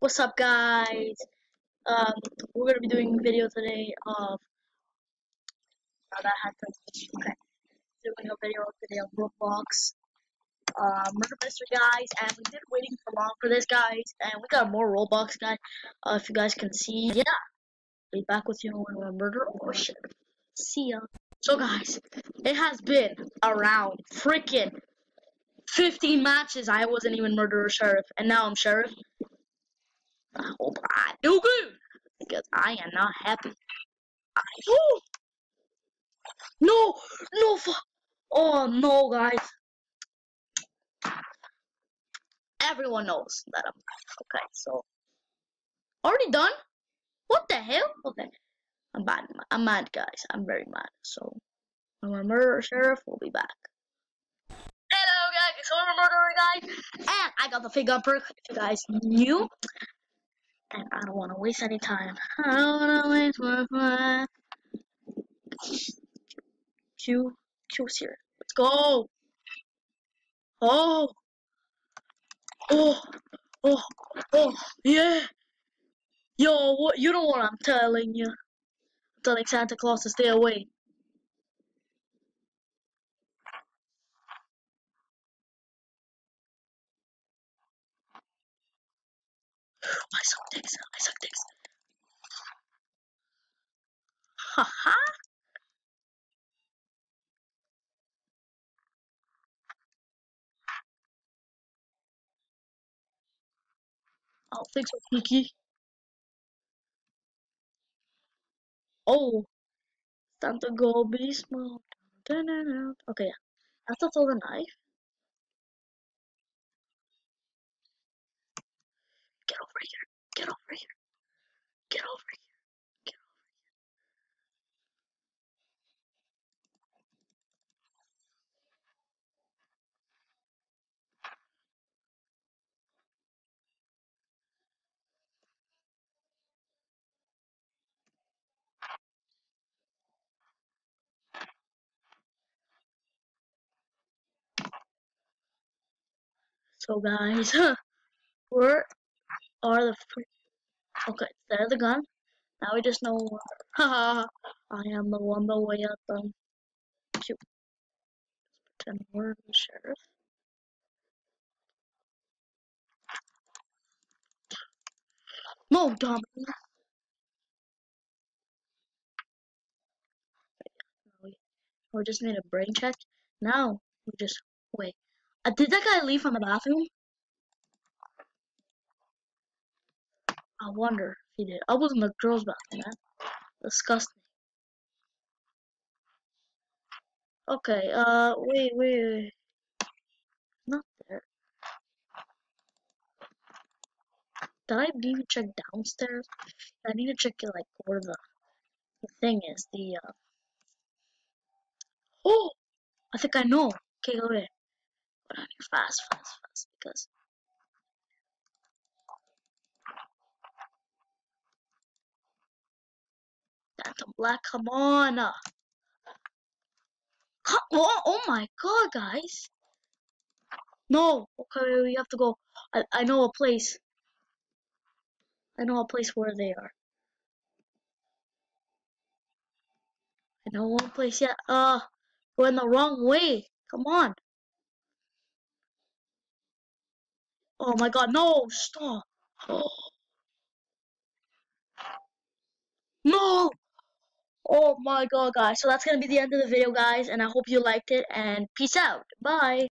What's up, guys? Um, we're gonna be doing a video today of. Oh, that had to. Okay, doing a video today of Roblox, uh, Murder Mystery, guys, and we've been waiting for long for this, guys, and we got more Roblox, guys. Uh, if you guys can see, yeah, be back with you when we're murder or shit. See ya. So, guys, it has been around freaking 15 matches. I wasn't even murderer sheriff, and now I'm sheriff. I hope I do good because I am not happy. I, oh! No, no, oh no, guys. Everyone knows that I'm okay. So already done. What the hell? Okay, I'm bad. I'm mad, guys. I'm very mad. So we're murder sheriff, we'll be back. Hello, guys. So I'm a murderer, guys, and I got the perk. If you guys knew, and I don't want to waste any time. I don't want to waste my time. Q, Q's here. Let's go. Oh, oh, oh, oh, yeah. Yo, what? You know what I'm telling you. I'm telling Santa Claus to stay away. I suck dicks. I suck dicks. Haha. Oh, thanks for. Oh, time to go beast mode. Okay, yeah. I have the knife. Over here. Get over here. Get over here. Get over here. So guys, where are the Okay, there's the gun. Now we just know. Haha, I am the one the way up them. Cute. Just pretend we're the sheriff. No, dumb. We just made a brain check. Now we just wait. Uh, did that guy leave from the bathroom? I wonder if he did. I was in the girls' bathroom, man. Disgusting. Okay, uh, wait, wait, wait. Not there. Did I need to check downstairs? I need to check it, like where the the thing is. The uh. Oh, I think I know. Okay, go ahead. Go down here fast, fast, fast, because Come on! Come on! Oh my god, guys! No! Okay, we have to go. I, I know a place. I know a place where they are. I know one place, yet. Uh, we're in the wrong way. Come on. Oh my god, no! Stop! Oh. No! Oh my god, guys. So that's going to be the end of the video, guys. And I hope you liked it. And peace out. Bye.